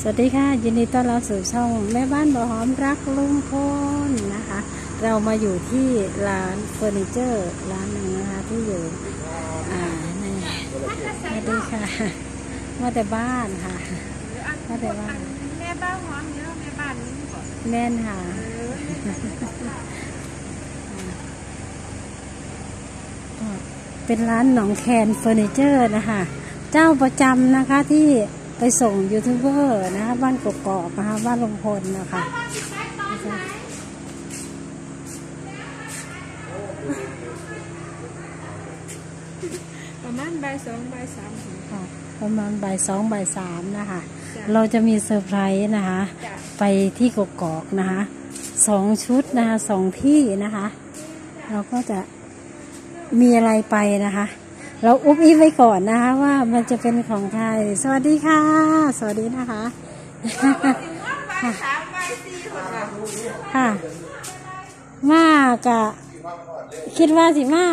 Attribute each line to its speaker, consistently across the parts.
Speaker 1: สวัสดีค่ะ ยินดีต้อนรับสู่ช่องแม่บ้านบ่อหอมรักลุงพลนะคะ เรามาอยู่ที่ร้านเฟอร์นิเจอร์ร้านหนึ่งนะคะที่อยู่อ่าในสวัสดีค่ะมาแต่บ้านค่ะมาแต่บ้าน
Speaker 2: แม่บ้านหอมเยอะแม่บ้านนี้ก่อน
Speaker 1: แม่นค่ะเป็นร้านหนองแคนเฟอร์นิเจอร์นะคะ เจ้าประจำนะคะที่ ไปส่งยูทูบเบอร์นะคะบ้านกกอกนะคะบ้านลุงพลนะคะนะคะ
Speaker 2: ประมาณบ่ายสองบ่ายสามถึง
Speaker 1: ค่ะประมาณบ่ายสองบ่ายสามนะคะ
Speaker 2: จ้ะ
Speaker 1: เราจะมีเซอร์ไพรส์นะคะ
Speaker 2: จ้ะ
Speaker 1: ไปที่กกอกนะคะสองชุดนะคะสองที่นะคะ เราก็จะมีอะไรไปนะคะ เราอุบอิบไว้ก่อนนะคะว่ามันจะเป็นของใครสวัสดีค่ะ สวัสดีนะคะ
Speaker 2: บ่ายสามบ่ายสี่คนค่ะ
Speaker 1: ค่ะมากะคิดว่าสิมา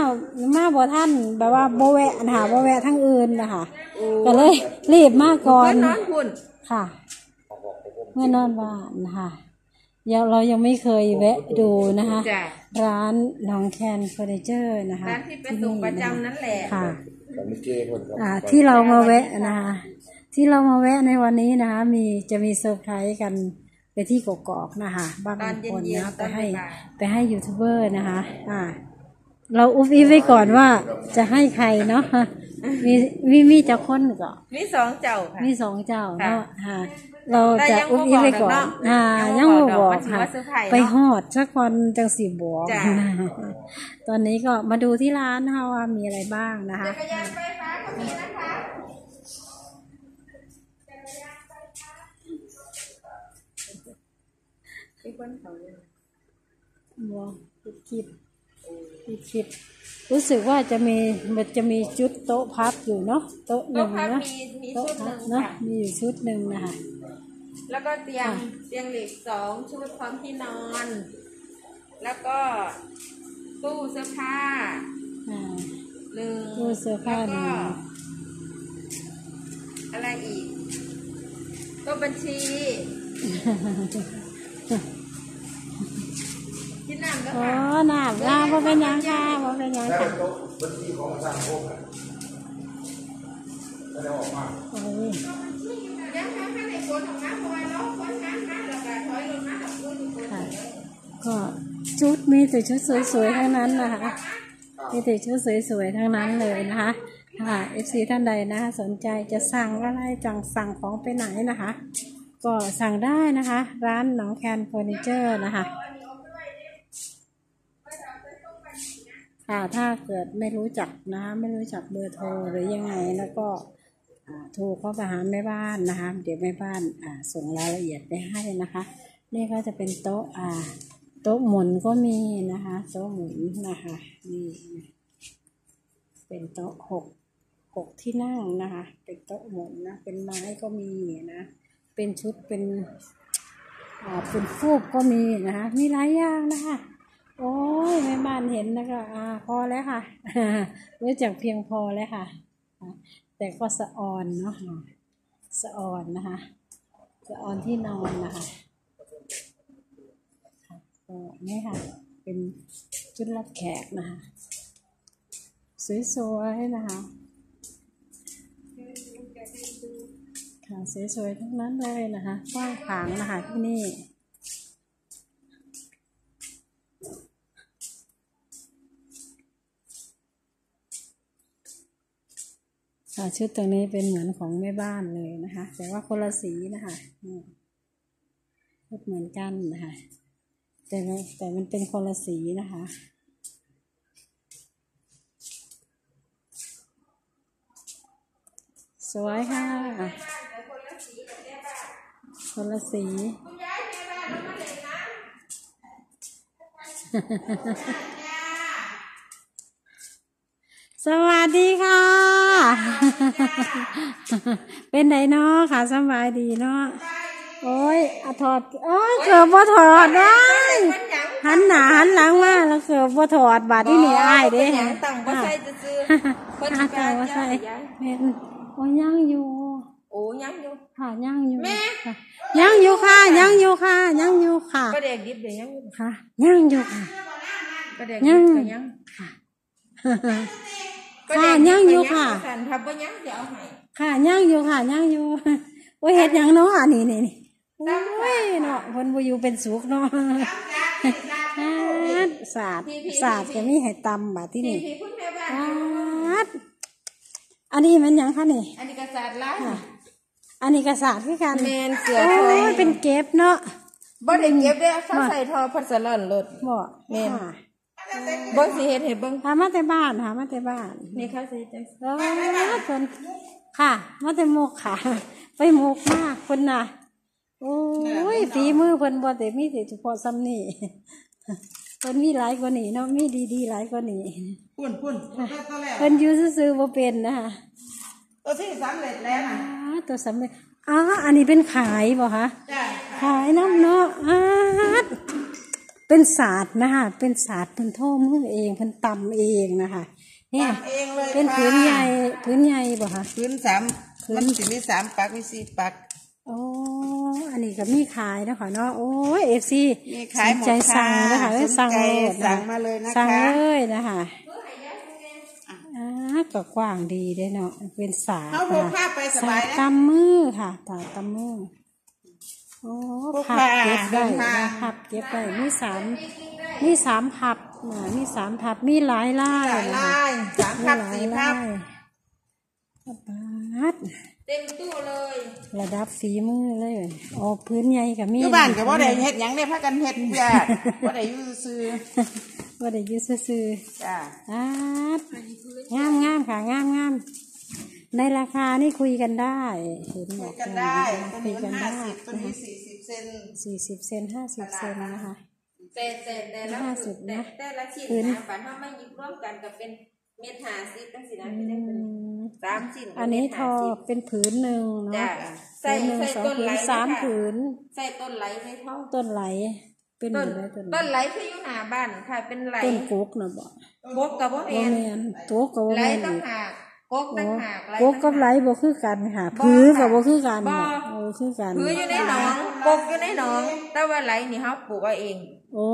Speaker 1: มาบ่ท่านแบบว่าบ่แวะนะคะบ่แวะทั้งอื่นนะคะก็เลยรีบมาก่อน
Speaker 2: เพื่อนนอนคุณ
Speaker 1: ค่ะเมื่อนอนบ้านนะคะ ยังเรายังไม่เคยแวะดูนะคะ
Speaker 2: จ้ะ
Speaker 1: ร้านหนองแคนเฟอร์นิเจอร์นะคะ
Speaker 2: ร้านที่เป็นส่งประจำนั่นแหละ
Speaker 1: ค่ะ
Speaker 3: แต่ไม่เจคนครับ
Speaker 1: อ่าที่เรามาแวะนะคะที่เรามาแวะในวันนี้นะคะ มีจะมีเซอร์ไพรส์กันไปที่กกอกนะคะบ้าน
Speaker 2: ตอน
Speaker 1: ลุงพล
Speaker 2: เย็น
Speaker 1: นะ
Speaker 2: ๆ
Speaker 1: ไป
Speaker 2: ตอน
Speaker 1: ให้
Speaker 2: บ่าย
Speaker 1: ไปให้ยูทูบเบอร์นะคะ อ่า เราอุบอิบไว้ก่อนว่าจะให้ใครเนาะมีมีมีจะคนก็
Speaker 2: ๆมีสองเจ้าค่ะ
Speaker 1: มีสองเจ้า
Speaker 2: ค่ะ
Speaker 1: เนาะค่ะ เรา
Speaker 2: แต่
Speaker 1: จะ
Speaker 2: ยัง
Speaker 1: อุบ
Speaker 2: บ่
Speaker 1: อิบไว้ก่อน
Speaker 2: บอกดอกเนาะ
Speaker 1: อ่า
Speaker 2: ยั
Speaker 1: ยัง
Speaker 2: งบ่
Speaker 1: บ่
Speaker 2: บอก
Speaker 1: บอก
Speaker 2: ว่าถือ
Speaker 1: ค่ะ
Speaker 2: ว่าเซอร์ไพรส์เนาะ
Speaker 1: ไปฮอดสักวันจังสีบอก
Speaker 2: จ้ะ
Speaker 1: ตอนนี้ก็มาดูที่ร้านนะคะว่ามีอะไรบ้างนะคะ
Speaker 2: จักรยานไฟฟ้าก็มีนะคะมีคนเขาอยู่
Speaker 1: บัวคิดคิด คิดคิด รู้สึกว่าจะมีมันจะมีชุดโต๊ะพับอยู่เนาะโต๊ะห
Speaker 2: โต๊ะ
Speaker 1: นึ่ง
Speaker 2: พับ
Speaker 1: นะ
Speaker 2: มีมี
Speaker 1: โต๊ะ
Speaker 2: ชุดห
Speaker 1: พั
Speaker 2: นึ่
Speaker 1: บ
Speaker 2: ง
Speaker 1: เนาะ
Speaker 2: ค่ะ
Speaker 1: มีอยู่ชุดหนึ่งนะคะ
Speaker 2: แล้วก็เตียง
Speaker 1: ค่ะ
Speaker 2: เตียงเหล็กสองชุดพร้อมที่นอน แล้วก็ตู้เสื้อผ้า
Speaker 1: อ่า
Speaker 2: หนึ่ง
Speaker 1: ตู้เสื้อผ้าหนึ่ง
Speaker 2: แล้วก็อะไรอีกโต๊ะบัญชี ที่นั่งก็
Speaker 1: อ๋อ
Speaker 2: ค่ะ
Speaker 1: น้ำน้ำว่าเป็นหยังค่ะว่าเป็นหยัง
Speaker 3: แล้ว
Speaker 1: ค่ะ
Speaker 3: โต๊ะบัญชีของสร้างพวกอะแล้วเอาออกมา
Speaker 1: โอ้ย
Speaker 2: ยังทำให้ในคนของน้ำพอยแล้วคนน้ำน้ำแล้วก็ถอยลงมากับคนทุกคน
Speaker 1: ค่ะก็ชุดมีแต่ชุดสวยๆทั้งนั้นนะคะมีแต่ชุดสวยๆทั้งนั้นเลยนะคะค่ะ FC ท่านใดนะคะสนใจจะสั่งอะไรจังสั่งของไปไหนนะคะ ก็สั่งได้นะคะ ร้านหนองแคนเฟอร์นิเจอร์นะคะ ค่ะถ้าเกิดไม่รู้จักนะคะไม่รู้จักเบอร์โทรหรือยังไงแล้วก็โทรเข้าไปหาแม่บ้านนะคะเดี๋ยวแม่บ้านส่งรายละเอียดไปให้นะคะ นี่ก็จะเป็นโต๊ะอ่าโต๊ะหมุนก็มีนะคะโต๊ะหมุนนะคะนี่เป็นโต๊ะหกหกที่นั่งนะคะ เป็นโต๊ะหมุนนะเป็นไม้ก็มีนะเป็นชุดเป็นอ่าเป็นฟูกก็มีนะคะมีหลายอย่างนะคะ โอ้ยแม่บ้านเห็นแล้วก็อ่าพอแล้วค่ะรู้จักเพียงพอแล้วค่ะ แต่ก็สะออนเนาะสะออนนะคะสะออนที่นอนนะคะค่ะก็นี่ค่ะ เป็นชุดรับแขกนะคะสวยๆนะคะค่ะสวยๆทั้งนั้นเลยนะคะกว้างขวางนะคะที่นี่ ชุดตรงนี้เป็นเหมือนของแม่บ้านเลยนะคะ แต่ว่าคนละสีนะคะชุดเหมือนกันนะคะ แต่แต่มันเป็นคนละสีนะคะสวยค่ะคนละสีสวัสดีค่ะ เป็นไดเนาะค่ะสบายดีเนาะโอ้ยอะถอดโอ้ยเกือบบ่ถอดได้ยหันหน้าหันหลังมาแล้วเกือบบ่ถอดบาดที่นี่อายเด้
Speaker 2: เป็นหยังตั้งบ่ใส่จะซื้อๆเพิ่น
Speaker 1: อา
Speaker 2: สิ
Speaker 1: ตาว่าใส่
Speaker 2: ย้าย
Speaker 1: เป็นโอ้ยยังอยู่
Speaker 2: โโอ้ยังอยู่
Speaker 1: ค่ะย่างอยู่
Speaker 2: แม่
Speaker 1: ค่ะย่างอยู่ค่ะย่างอยู่ค่ะย่างอยู่ค่ะ
Speaker 2: ประเด็กดิบเดี๋ยวยังอยู่
Speaker 1: ค่ะย่างอยู่ค่ะ
Speaker 2: ประเด็ก
Speaker 1: ยั
Speaker 2: ดิ
Speaker 1: ง
Speaker 2: บก็ยัง
Speaker 1: ค่ะ
Speaker 2: ประเด็ก
Speaker 1: ค่ะยังอยู่ค่ะ
Speaker 2: สันทำบ่ยังเดี๋ยวเอาให้
Speaker 1: ค่ะย่างอยู่ค่ะย่างอยู่โอ้ยเฮ็ดหยังเนาะอันนี้นี่นี่โอ้ยเนาะเพิ่นบ่อยู่เป็นสุขเนาะศาสตร์ศาสตร์ก็มีให้ตำบัดที่
Speaker 2: พี่
Speaker 1: นี่
Speaker 2: พี่คุณแม่บ้าน
Speaker 1: ศาสตร์อันนี้มันหยังคะนี่
Speaker 2: อันนี้กระสาดล้าน
Speaker 1: อันนี้ก็ศาสตร์คือกัน
Speaker 2: แมนเสือ
Speaker 1: โอ้ยเป็นเก็บเนาะ
Speaker 2: บ่ได้เก็บได้อเขาใส่ทอพัสลอนรถ
Speaker 1: บ่
Speaker 2: แม่น
Speaker 1: ค่ะ
Speaker 2: เบิ่งสิเฮ็ดให้เบิ่ง
Speaker 1: หามาแต่บ้านหามาแต่บ้าน
Speaker 2: นี่เขาสิจัง
Speaker 1: เออเพิ่นค่ะ มาแต่โมกค่ะ ไปโมกมากคนน่ะ โอ้ยฝีมือเพิ่นบ่แต่มีแต่เฉพาะซ้ำนี่เพิ่นมีหลายกว่านี้เนาะมีดีๆหลายกว่านี้
Speaker 4: ปุ่นปุ่นตัวตัวแรก
Speaker 1: เพิ่นอยู่ซื่อๆบ่เป็นนะคะ
Speaker 4: ตัวที่สำเร็จแล้วนะ
Speaker 1: อ้าตัวสำเร็จอ๋ออันนี้เป็นขายบ่คะ
Speaker 4: จ้า
Speaker 1: ขายน้ำเนาะอาด เป็นศาสตร์นะคะเป็นศาสตร์เพิ่นโทษมือเองเพิ่นตำเองนะคะเนี่ย
Speaker 4: ทำเองเลย
Speaker 1: เป็น
Speaker 4: ค่ะ
Speaker 1: ผืนใหญ่ผืนใหญ่บ่คะ
Speaker 4: พื้นสามมันสิมีสามปักมีสี่ปัก
Speaker 1: โอ้อันนี้ก็มีขายนะคะเนาะโอ้ยเอฟซี
Speaker 4: มีขายหมด
Speaker 1: ใจสั่ง
Speaker 4: ค่ะ
Speaker 1: นะคะ
Speaker 4: สนใจ
Speaker 1: สั่งเลย
Speaker 4: สั่งมาเลยนะคะ
Speaker 1: สั่งเลยนะคะอ่าก็กว้างดีเด้เนาะเป็นสา
Speaker 4: เขาพกผ้าไปสบายนะ
Speaker 1: ตำมือค่ะตาตำมือ โอ้
Speaker 4: พก
Speaker 1: พับ
Speaker 4: ผ้า
Speaker 1: เก็บได้
Speaker 4: เดินทาง
Speaker 1: นะพับ เก็บได้มีสามมีสามพับนะมีสามพับมีหลายลาย
Speaker 4: หลาย
Speaker 1: นะคะ
Speaker 4: ลายสามพับ
Speaker 1: หลาย
Speaker 4: สี่พับ
Speaker 1: ลายปัด
Speaker 2: เต็มตู้เลย
Speaker 1: ระดับฝีมือเลยโอ้พื้นใหญ่กับมี
Speaker 4: อยู่บ้านกับว่าได้เฮ็ดหยังได้พักกันเฮ็ดยากว่าได้อยู่ซื่อ
Speaker 1: ว่าได้อยืดซื่อ
Speaker 4: ๆจ้า
Speaker 1: ๆอาดงามงามค่ะงามงาม ในราคานี่คุยกันได้เห็นบ
Speaker 4: คุ
Speaker 1: อยก
Speaker 4: กันได้ตัว
Speaker 1: คุ
Speaker 4: นี้
Speaker 1: ย
Speaker 4: มั
Speaker 1: กันน
Speaker 4: ห้า
Speaker 1: ได้
Speaker 4: สิบตัวนี้สี่สิบเซน
Speaker 1: สี่สิบเซนห้าสิบเซนนะคะ
Speaker 2: แต่แต่แต่ละ
Speaker 1: ห้าสิบ
Speaker 2: แต่
Speaker 1: นะ
Speaker 2: แต่ละชิ้น
Speaker 1: พื้น
Speaker 2: นะบัดเฮามาหยิบร่วมกันก็เป็นเม็ด50จังซี่นะพี่ได้เป็นสามชิ้น
Speaker 1: อันนี้ทอ
Speaker 2: เม็ด50
Speaker 1: เป็นผืนหนึ่ง
Speaker 2: จ้ะ
Speaker 1: เนาะ
Speaker 2: ใส่
Speaker 1: ผืนหนึ่ง
Speaker 2: ใส่
Speaker 1: สอง
Speaker 2: ต้น
Speaker 1: ผื
Speaker 2: ไหล
Speaker 1: นสาม
Speaker 2: ด้วยค่ะ
Speaker 1: ผืน
Speaker 2: ใส่ต้นไหลไม่เท่า
Speaker 1: ต้นไหลเป็นอ
Speaker 2: ต้น
Speaker 1: ยู่ได้ต้น
Speaker 2: ต้นไหลคืออยู่หน้าบ้านค่ะเป็นไหล
Speaker 1: ต้นกุกนะบอก
Speaker 2: บกกับบ่
Speaker 1: โอ
Speaker 2: แม่น
Speaker 1: แมนตัวกับโอ
Speaker 2: ไหล
Speaker 1: แมน
Speaker 2: ต่าง
Speaker 1: อีก
Speaker 2: หา กกกต่างหากไหล
Speaker 1: กุกกับไหลบ่คือกันค่ะผือกับบ่คือกัน
Speaker 2: บ่
Speaker 1: โอ้คือกัน
Speaker 2: คืออยู่ในหนองกกอยู่ในหนอง แต่ว่าไหลนี่เฮาปลูกเอาเอง
Speaker 1: โอ้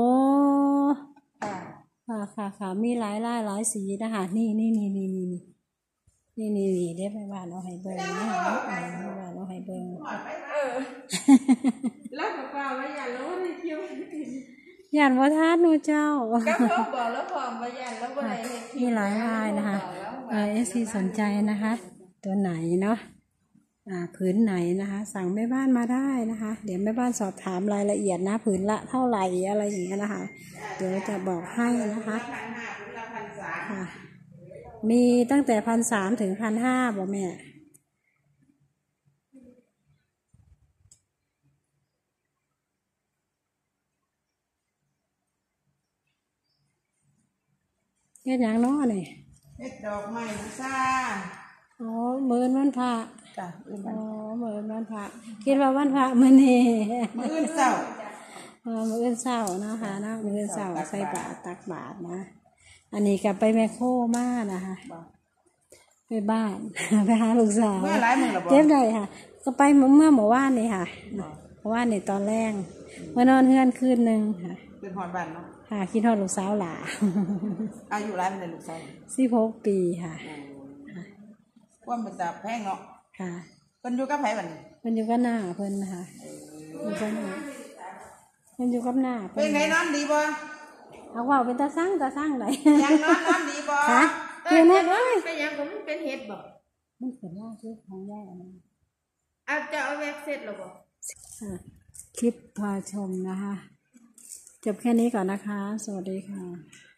Speaker 2: ค่ะ
Speaker 1: ค่ะค่ะค่ะมีหลายลายหลายสีนะคะนี่นี่นี่นี่นี่นี่นี่นี่เดี๋ยวไปบ้านเอาให้เบิ่งนะคะอ่าไปบ้านเอาให้เบิ่ง
Speaker 2: เออแล้วก็เปล่าว่าอย่ารู้ในคิว
Speaker 1: ย่านบ่ทานหนูเจ้า
Speaker 2: ก็พอบอกแล้วพร้อมว่าอย่าแล้วบ่ได้เฮ็ดคิว
Speaker 1: มีหลายลายนะคะ เออฟซีสนใจนะคะ ตัวไหนเนาะอ่าผืนไหนนะคะ สั่งแม่บ้านมาได้นะคะ เดี๋ยวแม่บ้านสอบถามรายละเอียดนะผืนละเท่าไหร่อะไรอย่างเงี้ยนะคะ เดี๋ยวจะบอกให้นะคะค่ะมีตั้งแต่พันสามถึงพันห้าบ่แม่เฮ็ดหยังเนาะนี่
Speaker 4: เฮ็ดดอกไม้บูชา
Speaker 1: อ๋อมื้อวันพระ
Speaker 4: จ้ะอื่น
Speaker 1: อ๋อมื้อวันพระคิดว่าวันพระมื้อนี้
Speaker 4: มื้ออื่นเช้า
Speaker 1: เออมื้ออื่นเช้านะคะเนาะมื้ออื่นเช้าใส่บาตรตักบาตรนะ อันนี้ก็ไปแมคโครมานะคะไปบ้านไปหาลูกสาว
Speaker 4: เมื่อหลายมื้อและบ่
Speaker 1: เจ็บได้ค่ะ ก็ไปเมื่อเมื่อหมู่ว่านนี่ค่ะเมื่อว่านนี่ตอนแรกมานอนเฮือนคืนหนึ่งค่ะ
Speaker 4: เป็นฮอดบ้านเนาะ
Speaker 1: ค่ะคิดทอดลูกสาวหลา
Speaker 4: อายุหลายปานใดลูกสาว
Speaker 1: สิบหกปีค่ะ
Speaker 4: ความเป็นตาแพงเนาะ
Speaker 1: ค่ะ
Speaker 4: เพิ่นอยู่กับไผบัดนี้
Speaker 1: เพิ่นอยู่กับหน้าเพิ่นนะคะเพิ่นก็หน้าเพิ่นอยู่กับหน้า
Speaker 4: เป็
Speaker 1: เพิ่
Speaker 4: น
Speaker 1: น
Speaker 4: ไงนอนดีบ่
Speaker 1: เอาว่าเป็นตาสร้างตาสร้างไหน
Speaker 4: ยังนอนนอนดีบ่
Speaker 1: ค่ะเพื่อนเอ้ย
Speaker 2: เป็นหยังก็มันเป็นเฮ็ดบ่
Speaker 1: มันเป็นล่าสุดของย่านะ
Speaker 2: เอาจะเอาแว็กเสร็จแล้วบ่
Speaker 1: ค่ะคลิปพาชมนะคะ จบแค่นี้ก่อนนะคะ สวัสดีค่ะ